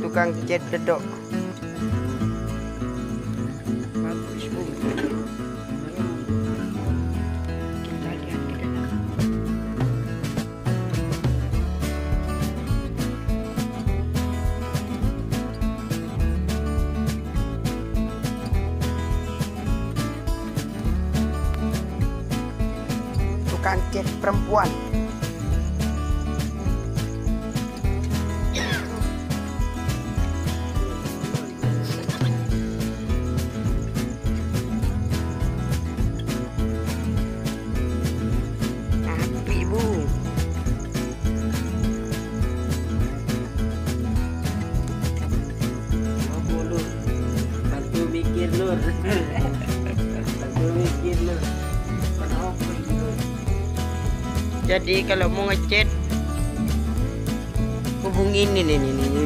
tukang cat dedok tukang cat perempuan Jadi kalau mau ngechat hubungin ini nih nih